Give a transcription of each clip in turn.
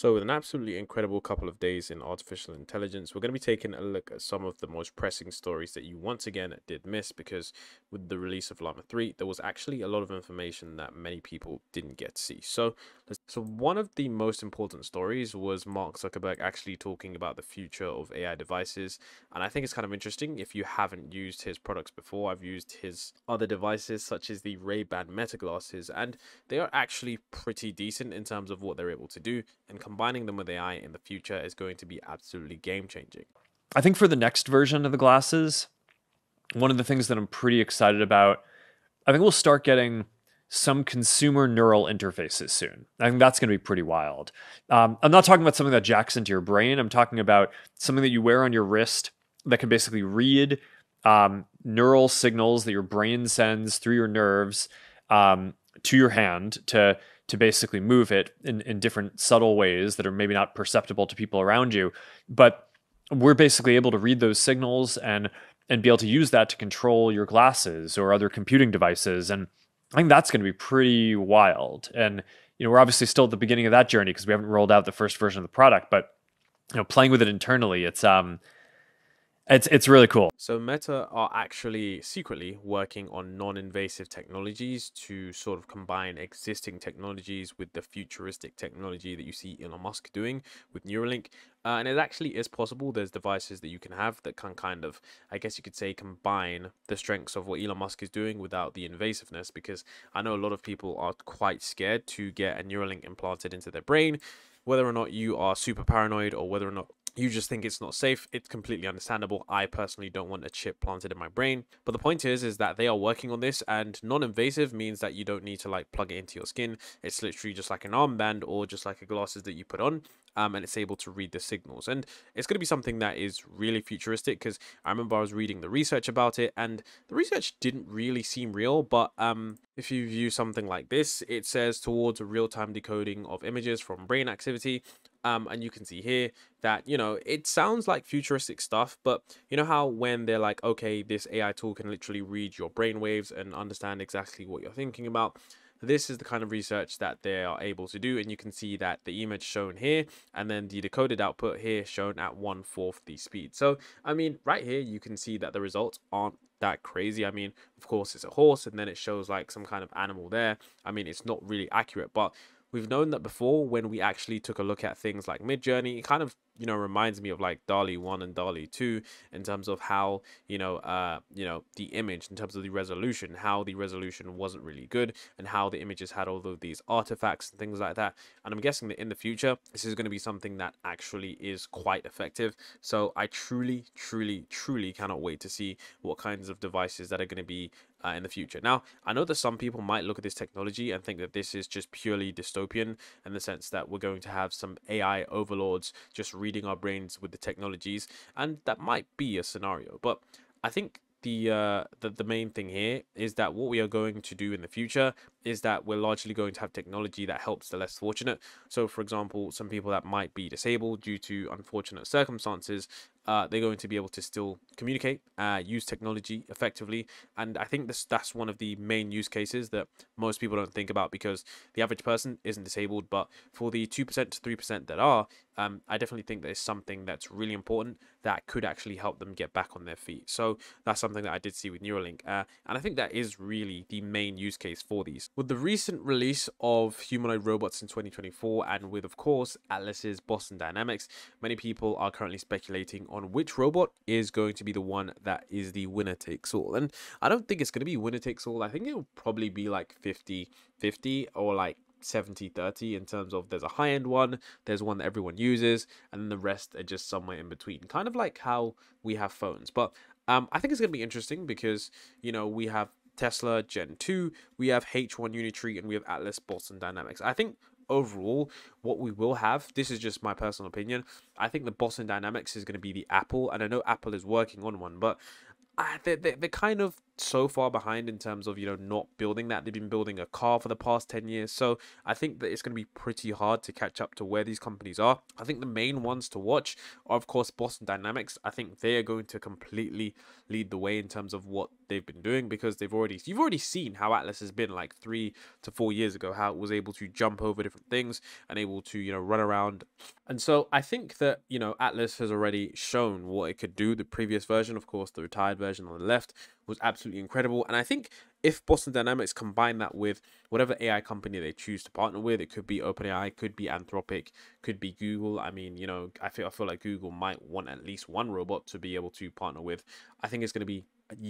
So, with an absolutely incredible couple of days in artificial intelligence, we're going to be taking a look at some of the most pressing stories that you once again did miss because with the release of Llama 3, there was actually a lot of information that many people didn't get to see. So, so one of the most important stories was Mark Zuckerberg actually talking about the future of AI devices, and I think it's kind of interesting if you haven't used his products before. I've used his other devices such as the Ray-Ban Meta glasses, and they are actually pretty decent in terms of what they're able to do and combining them with AI in the future is going to be absolutely game changing. I think for the next version of the glasses, one of the things that I'm pretty excited about, I think we'll start getting some consumer neural interfaces soon. I think that's going to be pretty wild. Um, I'm not talking about something that jacks into your brain. I'm talking about something that you wear on your wrist that can basically read um, neural signals that your brain sends through your nerves um, to your hand to to basically move it in, in different subtle ways that are maybe not perceptible to people around you. But we're basically able to read those signals and and be able to use that to control your glasses or other computing devices. And I think that's going to be pretty wild. And you know, we're obviously still at the beginning of that journey because we haven't rolled out the first version of the product, but you know, playing with it internally, it's um it's it's really cool. So Meta are actually secretly working on non-invasive technologies to sort of combine existing technologies with the futuristic technology that you see Elon Musk doing with Neuralink. Uh, and it actually is possible. There's devices that you can have that can kind of, I guess you could say, combine the strengths of what Elon Musk is doing without the invasiveness. Because I know a lot of people are quite scared to get a Neuralink implanted into their brain whether or not you are super paranoid or whether or not you just think it's not safe it's completely understandable i personally don't want a chip planted in my brain but the point is is that they are working on this and non-invasive means that you don't need to like plug it into your skin it's literally just like an armband or just like a glasses that you put on um, and it's able to read the signals. And it's going to be something that is really futuristic because I remember I was reading the research about it, and the research didn't really seem real. But um, if you view something like this, it says towards a real time decoding of images from brain activity. Um, and you can see here that, you know, it sounds like futuristic stuff, but you know how when they're like, okay, this AI tool can literally read your brain waves and understand exactly what you're thinking about. This is the kind of research that they are able to do, and you can see that the image shown here, and then the decoded output here shown at one fourth the speed. So, I mean, right here, you can see that the results aren't that crazy. I mean, of course, it's a horse, and then it shows like some kind of animal there. I mean, it's not really accurate, but we've known that before when we actually took a look at things like Midjourney, it kind of you know reminds me of like DALL-E 1 and DALL-E 2 in terms of how you know uh you know the image in terms of the resolution how the resolution wasn't really good and how the images had all of these artifacts and things like that. And I'm guessing that in the future this is going to be something that actually is quite effective. So I truly truly truly cannot wait to see what kinds of devices that are going to be uh, in the future. Now, I know that some people might look at this technology and think that this is just purely dystopian in the sense that we're going to have some AI overlords just reading our brains with the technologies, and that might be a scenario. But I think the uh the, the main thing here is that what we are going to do in the future is that we're largely going to have technology that helps the less fortunate so for example some people that might be disabled due to unfortunate circumstances uh, they're going to be able to still communicate, uh, use technology effectively, and I think this that's one of the main use cases that most people don't think about because the average person isn't disabled, but for the two percent to three percent that are, um, I definitely think there's something that's really important that could actually help them get back on their feet. So that's something that I did see with Neuralink, uh, and I think that is really the main use case for these. With the recent release of humanoid robots in 2024, and with of course Atlas's Boston Dynamics, many people are currently speculating on which robot is going to be the one that is the winner takes all. And I don't think it's going to be winner takes all. I think it'll probably be like 50 50 or like 70 30 in terms of there's a high end one, there's one that everyone uses, and then the rest are just somewhere in between. Kind of like how we have phones. But um, I think it's going to be interesting because, you know, we have Tesla Gen 2, we have H1 Unitree, and we have Atlas Boston Dynamics. I think overall, what we will have, this is just my personal opinion, I think the Boston Dynamics is going to be the Apple, and I know Apple is working on one, but uh, they're, they're, they're kind of so far behind in terms of you know not building that. They've been building a car for the past 10 years. So i think that it's going to be pretty hard to catch up to where these companies are. I think the main ones to watch are of course boston dynamics. I think they are going to completely lead the way in terms of what they've been doing because they've already you've already seen how atlas has been like three to four years ago how it was able to jump over different things and able to you know run around. And so i think that you know atlas has already shown what it could do. The previous version of course the retired version on the left was absolutely incredible. And I think if Boston Dynamics combine that with whatever AI company they choose to partner with, it could be OpenAI, could be Anthropic, could be Google. I mean, you know, I feel I feel like Google might want at least one robot to be able to partner with. I think it's going to be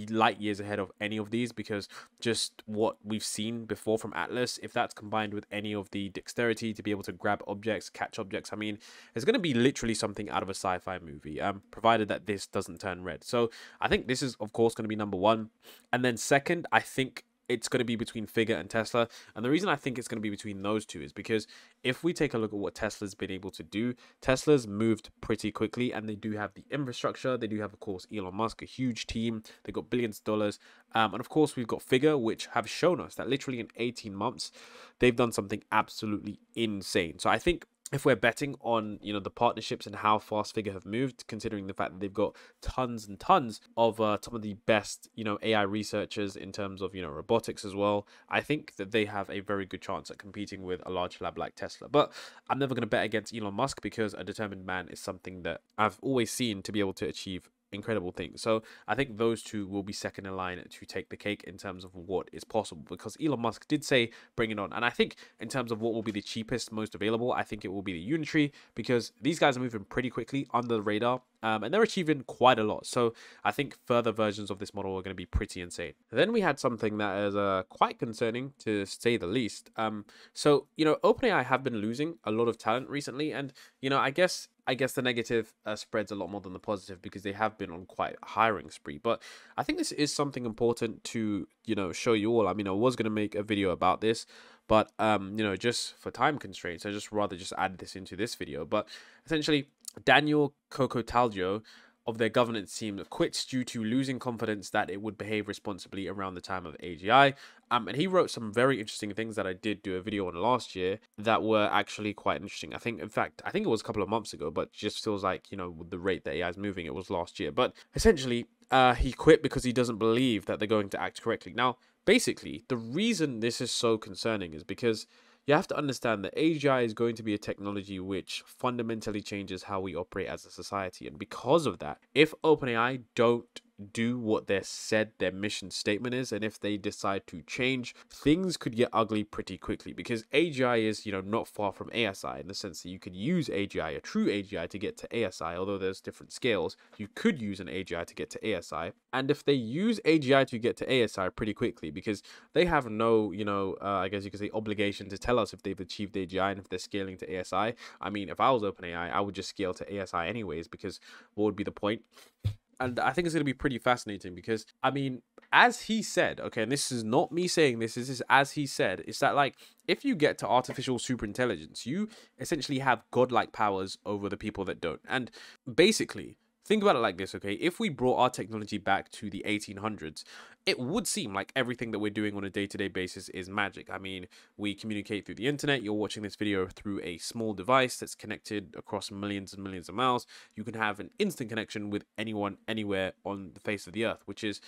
light years ahead of any of these because just what we've seen before from Atlas, if that's combined with any of the dexterity to be able to grab objects, catch objects, I mean, it's going to be literally something out of a sci-fi movie, um, provided that this doesn't turn red. So I think this is, of course, going to be number one. And then second, I think it's going to be between Figure and Tesla. And the reason I think it's going to be between those two is because if we take a look at what Tesla's been able to do, Tesla's moved pretty quickly and they do have the infrastructure. They do have, of course, Elon Musk, a huge team. They've got billions of dollars. Um, and of course, we've got Figure, which have shown us that literally in 18 months, they've done something absolutely insane. So I think if we're betting on you know the partnerships and how fast Figure have moved, considering the fact that they've got tons and tons of uh, some of the best you know AI researchers in terms of you know robotics as well, I think that they have a very good chance at competing with a large lab like Tesla. But I'm never going to bet against Elon Musk because a determined man is something that I've always seen to be able to achieve incredible things. So I think those two will be second in line to take the cake in terms of what is possible because Elon Musk did say bring it on. And I think in terms of what will be the cheapest, most available, I think it will be the Unitree because these guys are moving pretty quickly under the radar um, and they're achieving quite a lot. So I think further versions of this model are going to be pretty insane. Then we had something that is uh, quite concerning to say the least. Um, so, you know, OpenAI have been losing a lot of talent recently. And, you know, I guess I guess the negative uh, spreads a lot more than the positive because they have been on quite a hiring spree. But I think this is something important to you know show you all. I mean, I was gonna make a video about this, but um, you know, just for time constraints, I just rather just add this into this video. But essentially, Daniel Kokotajlo of their governance team quits due to losing confidence that it would behave responsibly around the time of AGI. Um, and he wrote some very interesting things that I did do a video on last year that were actually quite interesting. I think, in fact, I think it was a couple of months ago, but just feels like, you know, with the rate that AI is moving, it was last year. But essentially, uh, he quit because he doesn't believe that they're going to act correctly. Now, basically, the reason this is so concerning is because you have to understand that AGI is going to be a technology which fundamentally changes how we operate as a society. And because of that, if OpenAI don't do what they said their mission statement is and if they decide to change things could get ugly pretty quickly because AGI is you know not far from ASI in the sense that you could use AGI a true AGI to get to ASI although there's different scales. You could use an AGI to get to ASI and if they use AGI to get to ASI pretty quickly because they have no you know uh, I guess you could say obligation to tell us if they've achieved AGI and if they're scaling to ASI I. Mean if I was OpenAI I would just scale to ASI anyways because what would be the point and I think it's going to be pretty fascinating because I mean, as he said, okay, and this is not me saying this, this is as he said, it's that like if you get to artificial super intelligence, you essentially have godlike powers over the people that don't. And basically, Think about it like this, okay? If we brought our technology back to the 1800s, it would seem like everything that we're doing on a day to day basis is magic. I mean, we communicate through the internet. You're watching this video through a small device that's connected across millions and millions of miles. You can have an instant connection with anyone, anywhere on the face of the earth, which is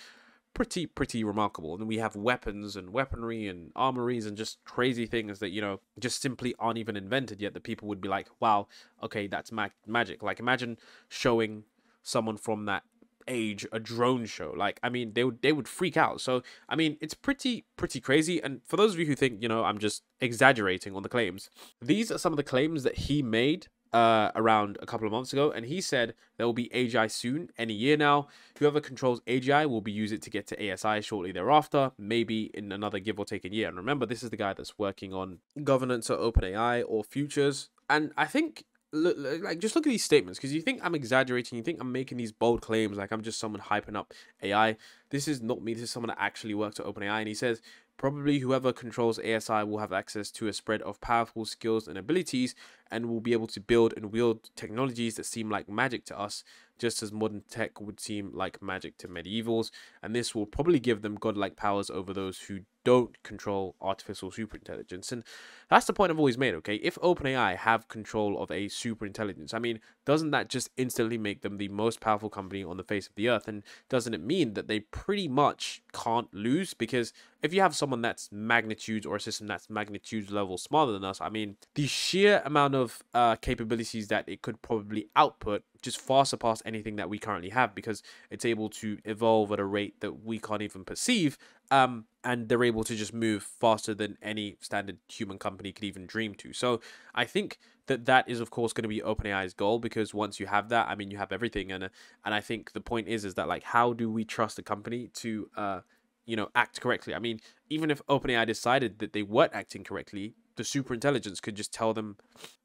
pretty pretty remarkable and we have weapons and weaponry and armories and just crazy things that you know just simply aren't even invented yet that people would be like wow okay that's mag- magic like imagine showing someone from that age a drone show like i mean they would they would freak out so i mean it's pretty pretty crazy and for those of you who think you know i'm just exaggerating on the claims these are some of the claims that he made uh, around a couple of months ago, and he said there will be AGI soon, any year now. Whoever controls AGI will be use it to get to ASI shortly thereafter, maybe in another give or take a year. And remember, this is the guy that's working on governance or OpenAI or futures. And I think look, like just look at these statements because you think I'm exaggerating, you think I'm making these bold claims like I'm just someone hyping up AI. This is not me. This is someone that actually works at OpenAI, and he says Probably whoever controls ASI will have access to a spread of powerful skills and abilities and will be able to build and wield technologies that seem like magic to us, just as modern tech would seem like magic to medievals. And this will probably give them godlike powers over those who don't control artificial superintelligence. And that's the point I've always made, okay? If OpenAI have control of a superintelligence, I mean, doesn't that just instantly make them the most powerful company on the face of the earth? And doesn't it mean that they pretty much can't lose? Because if you have someone that's magnitudes or a system that's magnitudes level smaller than us, I mean, the sheer amount of uh, capabilities that it could probably output just far surpass anything that we currently have because it's able to evolve at a rate that we can't even perceive. Um, and they're able to just move faster than any standard human company could even dream to. So I think that that is of course going to be OpenAI's goal because once you have that, I mean, you have everything. And and I think the point is is that like, how do we trust a company to uh you know act correctly? I mean, even if OpenAI decided that they weren't acting correctly, the super intelligence could just tell them,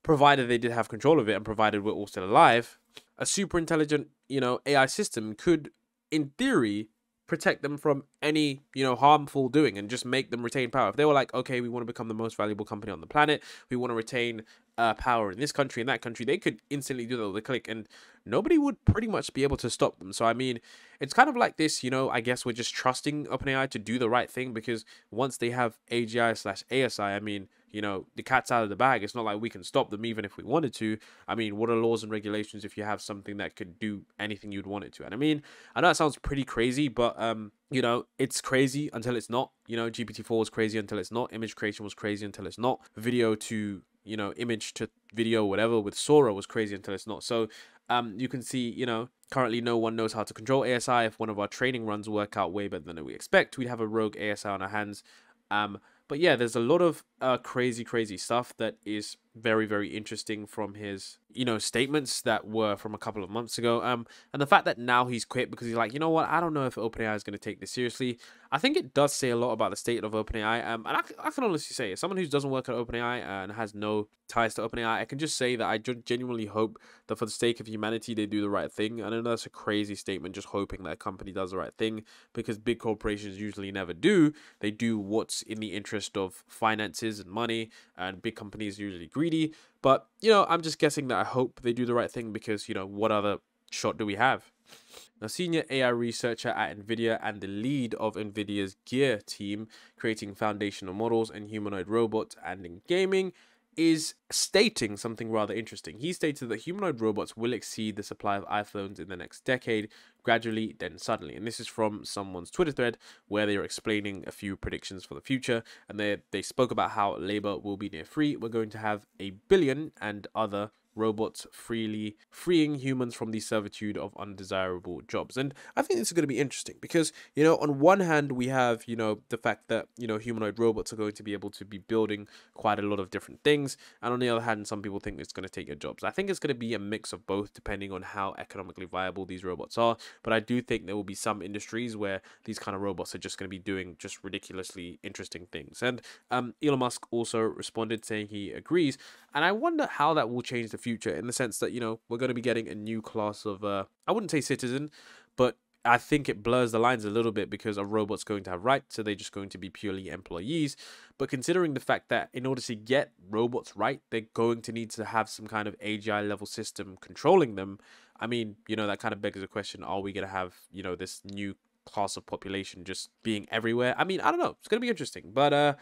provided they did have control of it and provided we're all still alive, a super intelligent, you know, AI system could, in theory, protect them from any you know harmful doing and just make them retain power. If they were like okay we want to become the most valuable company on the planet. We want to retain uh, power in this country and that country they could instantly do that with a click and nobody would pretty much be able to stop them so i mean it's kind of like this you know i guess we're just trusting openai to do the right thing because once they have agi slash asi i mean you know, the cat's out of the bag. It's not like we can stop them even if we wanted to. I mean, what are laws and regulations if you have something that could do anything you'd want it to? And I mean, I know it sounds pretty crazy, but um, you know, it's crazy until it's not. You know, GPT-4 was crazy until it's not. Image creation was crazy until it's not. Video to, you know, image to video, whatever with Sora was crazy until it's not. So um, you can see, you know, currently no one knows how to control ASI. If one of our training runs work out way better than we expect, we'd have a rogue ASI on our hands. Um, but yeah, there's a lot of uh, crazy, crazy stuff that is very, very interesting from his, you know, statements that were from a couple of months ago. Um, and the fact that now he's quit because he's like, you know what, I don't know if OpenAI is going to take this seriously. I think it does say a lot about the state of OpenAI. Um, and I, I can honestly say, as someone who doesn't work at OpenAI and has no ties to OpenAI, I can just say that I genuinely hope that for the sake of humanity, they do the right thing. I know that's a crazy statement, just hoping that a company does the right thing because big corporations usually never do. They do what's in the interest of finances and money, and big companies usually greedy. But, you know, I'm just guessing that I hope they do the right thing because, you know, what other shot do we have? Now, senior AI researcher at NVIDIA and the lead of NVIDIA's Gear team, creating foundational models and humanoid robots and in gaming, is stating something rather interesting. He stated that humanoid robots will exceed the supply of iPhones in the next decade, gradually, then suddenly. And this is from someone's Twitter thread where they are explaining a few predictions for the future. And they, they spoke about how labor will be near free. We're going to have a billion and other robots freely freeing humans from the servitude of undesirable jobs. And I think this is going to be interesting because, you know, on one hand, we have, you know, the fact that, you know, humanoid robots are going to be able to be building quite a lot of different things. And on the other hand, some people think it's going to take your jobs. I think it's going to be a mix of both depending on how economically viable these robots are. But I do think there will be some industries where these kind of robots are just going to be doing just ridiculously interesting things. And um, Elon Musk also responded saying he agrees. And I wonder how that will change the future in the sense that, you know, we're going to be getting a new class of, uh, I wouldn't say citizen, but I think it blurs the lines a little bit because a robot's going to have rights, so they're just going to be purely employees. But considering the fact that in order to get robots right, they're going to need to have some kind of AGI level system controlling them. I mean, you know, that kind of begs the question: Are we going to have, you know, this new class of population just being everywhere? I mean, I don't know. It's going to be interesting, but uh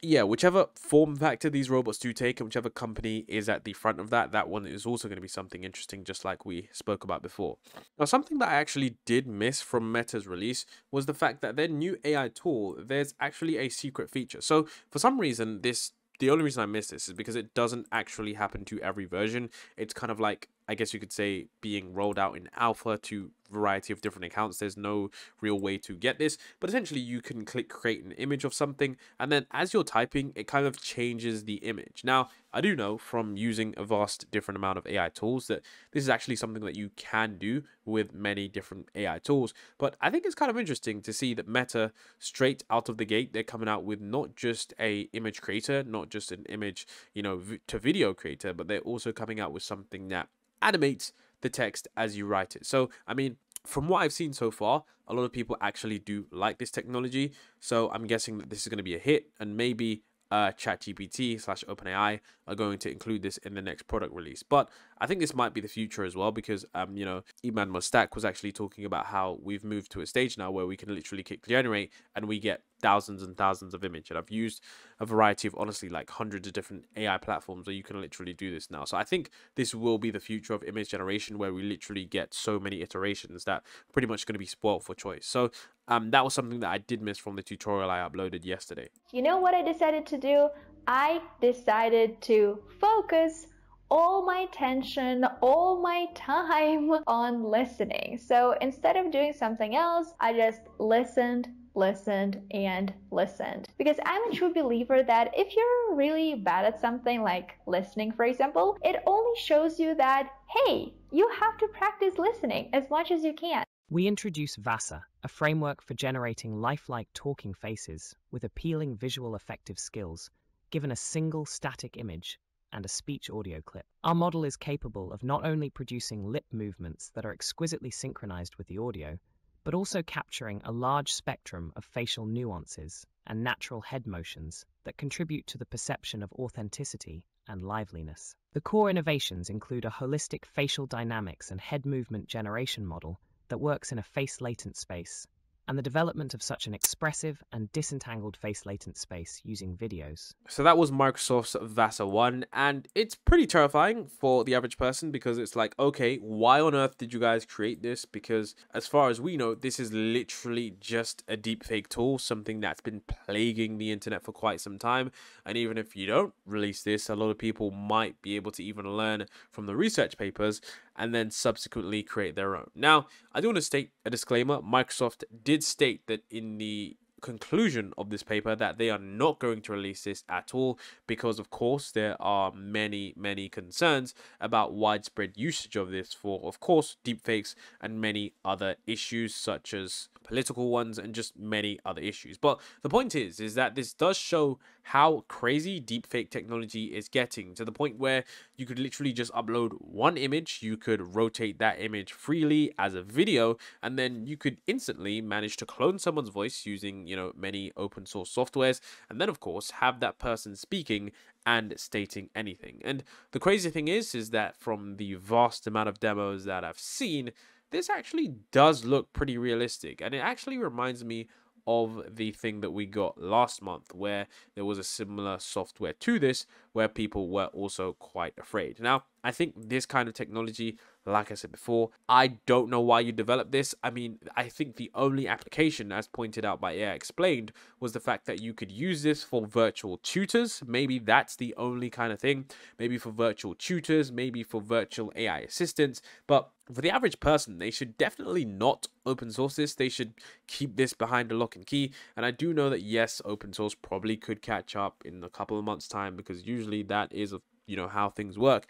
yeah, whichever form factor these robots do take, and whichever company is at the front of that, that one is also going to be something interesting, just like we spoke about before. Now, something that I actually did miss from Meta's release was the fact that their new AI tool, there's actually a secret feature. So, for some reason, this the only reason I missed this is because it doesn't actually happen to every version. It's kind of like I guess you could say being rolled out in alpha to variety of different accounts. There's no real way to get this, but essentially you can click create an image of something, and then as you're typing, it kind of changes the image. Now, I do know from using a vast different amount of AI tools that this is actually something that you can do with many different AI tools, but I think it's kind of interesting to see that Meta straight out of the gate, they're coming out with not just a image creator, not just an image, you know, to video creator, but they're also coming out with something that animates the text as you write it. So, I mean, from what I've seen so far, a lot of people actually do like this technology. So I'm guessing that this is going to be a hit, and maybe uh, ChatGPT slash OpenAI are going to include this in the next product release. But I think this might be the future as well because, um, you know, Emad Mostaque was actually talking about how we've moved to a stage now where we can literally click generate and we get thousands and thousands of image. And I've used a variety of honestly like hundreds of different AI platforms where you can literally do this now. So I think this will be the future of image generation where we literally get so many iterations that pretty much going to be spoiled for choice. So um, that was something that I did miss from the tutorial I uploaded yesterday. You know what I decided to do? I decided to focus all my attention, all my time on listening. So instead of doing something else, I just listened, listened, and listened. Because I'm a true believer that if you're really bad at something like listening, for example, it only shows you that, hey, you have to practice listening as much as you can. We introduce Vasa, a framework for generating lifelike talking faces with appealing visual effective skills, given a single static image and a speech audio clip. Our model is capable of not only producing lip movements that are exquisitely synchronized with the audio, but also capturing a large spectrum of facial nuances and natural head motions that contribute to the perception of authenticity and liveliness. The core innovations include a holistic facial dynamics and head movement generation model that works in a face latent space, and the development of such an expressive and disentangled face latent space using videos. So that was Microsoft's Vasa 1, and it's pretty terrifying for the average person because it's like, okay, why on earth did you guys create this? Because as far as we know, this is literally just a deepfake tool, something that's been plaguing the internet for quite some time. And even if you don't release this, a lot of people might be able to even learn from the research papers and then subsequently create their own. Now, I do want to state a disclaimer Microsoft did state that in the conclusion of this paper that they are not going to release this at all because of course there are many many concerns about widespread usage of this for of course deepfakes and many other issues such as political ones and just many other issues. But the point is is that this does show how crazy deepfake technology is getting to the point where you could literally just upload one image you could rotate that image freely as a video and then you could instantly manage to clone someone's voice using you know many open source softwares and then of course have that person speaking and stating anything. And the crazy thing is is that from the vast amount of demos that i've seen this actually does look pretty realistic and it actually reminds me of the thing that we got last month, where there was a similar software to this, where people were also quite afraid. Now, I think this kind of technology, like I said before, I don't know why you developed this. I mean, I think the only application, as pointed out by AI Explained, was the fact that you could use this for virtual tutors. Maybe that's the only kind of thing. Maybe for virtual tutors, maybe for virtual AI assistants. But for the average person, they should definitely not open source this. They should keep this behind a lock and key. And I do know that yes, open source probably could catch up in a couple of months' time because usually that is, you know, how things work.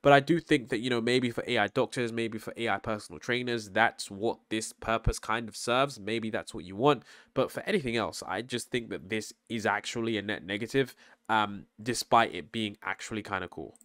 But I do think that, you know, maybe for AI doctors, maybe for AI personal trainers, that's what this purpose kind of serves. Maybe that's what you want. But for anything else, I just think that this is actually a net negative, um, despite it being actually kind of cool.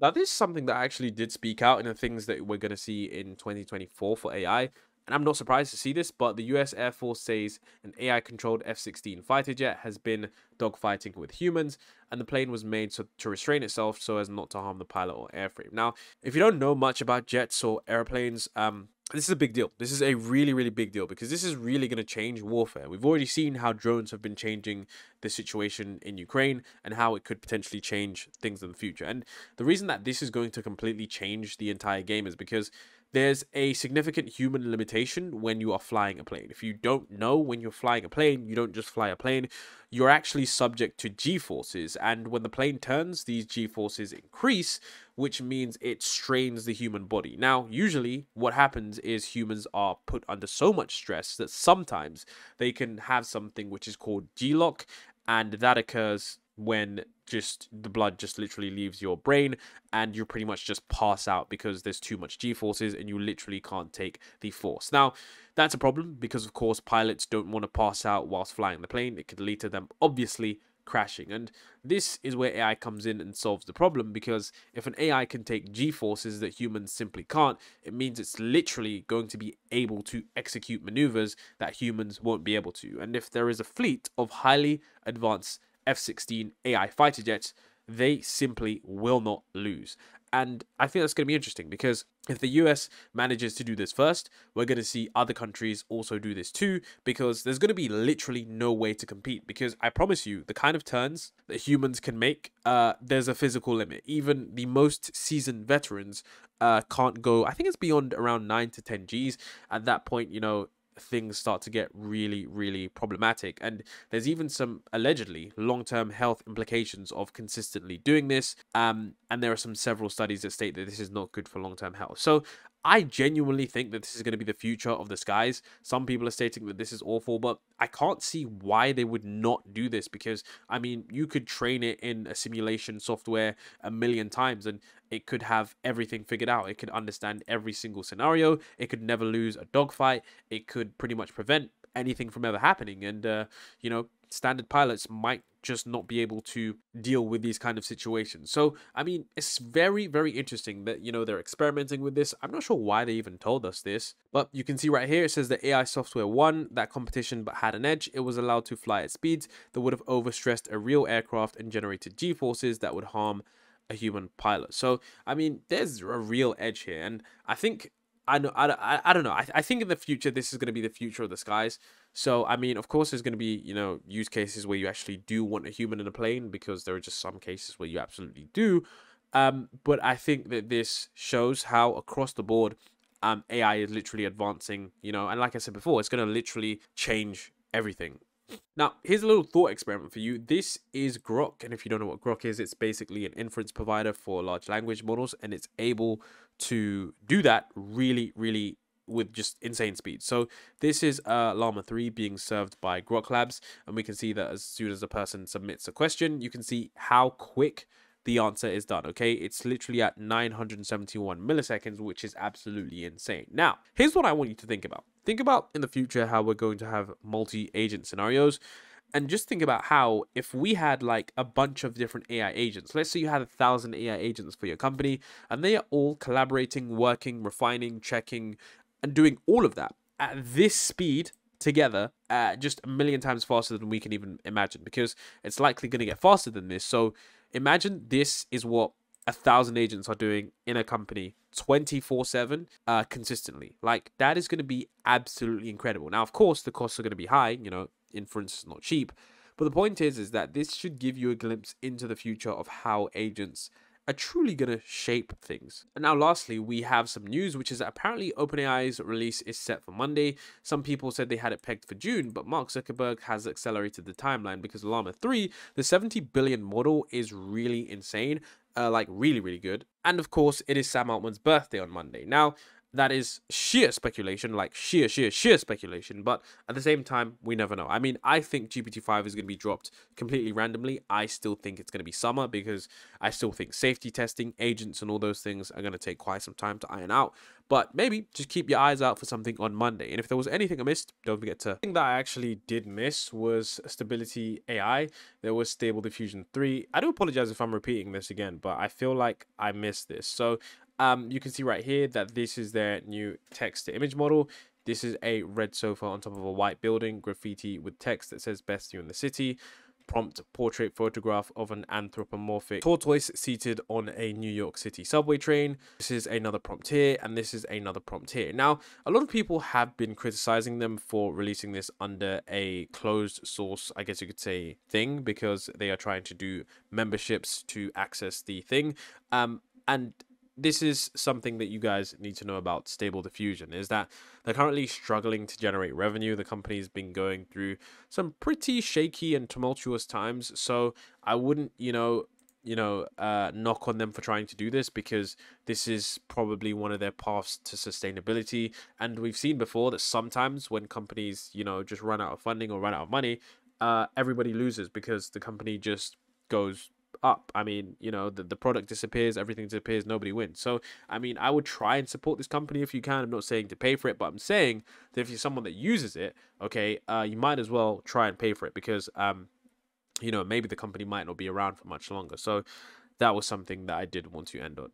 Now, this is something that I actually did speak out in the things that we're going to see in 2024 for AI. And I'm not surprised to see this, but the US Air Force says an AI controlled F 16 fighter jet has been dogfighting with humans, and the plane was made so, to restrain itself so as not to harm the pilot or airframe. Now, if you don't know much about jets or airplanes, um, this is a big deal. This is a really, really big deal because this is really going to change warfare. We've already seen how drones have been changing the situation in Ukraine and how it could potentially change things in the future. And the reason that this is going to completely change the entire game is because there's a significant human limitation when you are flying a plane. If you don't know when you're flying a plane, you don't just fly a plane, you're actually subject to g forces. And when the plane turns, these g forces increase, which means it strains the human body. Now, usually, what happens is humans are put under so much stress that sometimes they can have something which is called G lock, and that occurs when just the blood just literally leaves your brain and you pretty much just pass out because there's too much g forces and you literally can't take the force. Now, that's a problem because, of course, pilots don't want to pass out whilst flying the plane. It could lead to them obviously crashing. And this is where AI comes in and solves the problem because if an AI can take G forces that humans simply can't, it means it's literally going to be able to execute maneuvers that humans won't be able to. And if there is a fleet of highly advanced F 16 AI fighter jets, they simply will not lose. And I think that's going to be interesting because if the US manages to do this first, we're going to see other countries also do this too because there's going to be literally no way to compete. Because I promise you, the kind of turns that humans can make, uh, there's a physical limit. Even the most seasoned veterans uh, can't go, I think it's beyond around 9 to 10 Gs. At that point, you know, things start to get really, really problematic. And there's even some allegedly long term health implications of consistently doing this. Um, and there are some several studies that state that this is not good for long term health. So I genuinely think that this is going to be the future of the skies. Some people are stating that this is awful, but I can't see why they would not do this because, I mean, you could train it in a simulation software a million times and it could have everything figured out. It could understand every single scenario. It could never lose a dogfight. It could pretty much prevent anything from ever happening. And, uh, you know, standard pilots might just not be able to deal with these kind of situations. So, I mean, it's very, very interesting that, you know, they're experimenting with this. I'm not sure why they even told us this, but you can see right here, it says that AI software won that competition but had an edge. It was allowed to fly at speeds that would have overstressed a real aircraft and generated G forces that would harm a human pilot. So, I mean, there's a real edge here. And I think I know I, I, I don't know. I, I think in the future this is going to be the future of the skies. So I mean, of course, there's going to be you know use cases where you actually do want a human in a plane because there are just some cases where you absolutely do. Um, but I think that this shows how across the board, um, AI is literally advancing. You know, and like I said before, it's going to literally change everything. Now, here's a little thought experiment for you. This is Groq, and if you don't know what Groq is, it's basically an inference provider for large language models, and it's able to do that really, really with just insane speed. So this is uh, Llama 3 being served by Groq Labs, and we can see that as soon as a person submits a question, you can see how quick the answer is done, okay? It's literally at 971 milliseconds, which is absolutely insane. Now, here's what I want you to think about. Think about in the future how we're going to have multi-agent scenarios and just think about how if we had like a bunch of different AI agents, let's say you had a thousand AI agents for your company and they are all collaborating, working, refining, checking, and doing all of that at this speed together uh, just a million times faster than we can even imagine because it's likely going to get faster than this. So imagine this is what a thousand agents are doing in a company 24 7 uh, consistently. Like that is going to be absolutely incredible. Now, of course, the costs are going to be high, you know, inference is not cheap. But the point is, is that this should give you a glimpse into the future of how agents are truly going to shape things. And now lastly, we have some news, which is that apparently OpenAI's release is set for Monday. Some people said they had it pegged for June, but Mark Zuckerberg has accelerated the timeline because Llama 3, the 70 billion model, is really insane. Uh, like really, really good. And of course, it is Sam Altman's birthday on Monday. Now, that is sheer speculation, like sheer, sheer, sheer speculation. But at the same time, we never know. I mean, I think GPT-5 is going to be dropped completely randomly. I still think it's going to be summer because I still think safety testing, agents, and all those things are going to take quite some time to iron out. But maybe just keep your eyes out for something on Monday. And if there was anything I missed, don't forget to. Thing that I actually did miss was Stability AI. There was Stable Diffusion 3. I do apologize if I'm repeating this again, but I feel like I missed this. So um, you can see right here that this is their new text to image model. This is a red sofa on top of a white building, graffiti with text that says best you in the city. Prompt portrait photograph of an anthropomorphic tortoise seated on a New York City subway train. This is another prompt here, and this is another prompt here. Now, a lot of people have been criticizing them for releasing this under a closed source, I guess you could say, thing, because they are trying to do memberships to access the thing. Um, and this is something that you guys need to know about stable diffusion is that they're currently struggling to generate revenue. The company's been going through some pretty shaky and tumultuous times. So i wouldn't you know you know uh, knock on them for trying to do this because this is probably one of their paths to sustainability. And we've seen before that sometimes when companies you know just run out of funding or run out of money uh, everybody loses because the company just goes up. I mean, you know, the, the product disappears, everything disappears, nobody wins. So, I mean, I would try and support this company if you can. I'm not saying to pay for it, but I'm saying that if you're someone that uses it, okay, uh, you might as well try and pay for it because um, you know, maybe the company might not be around for much longer. So that was something that I did want to end on.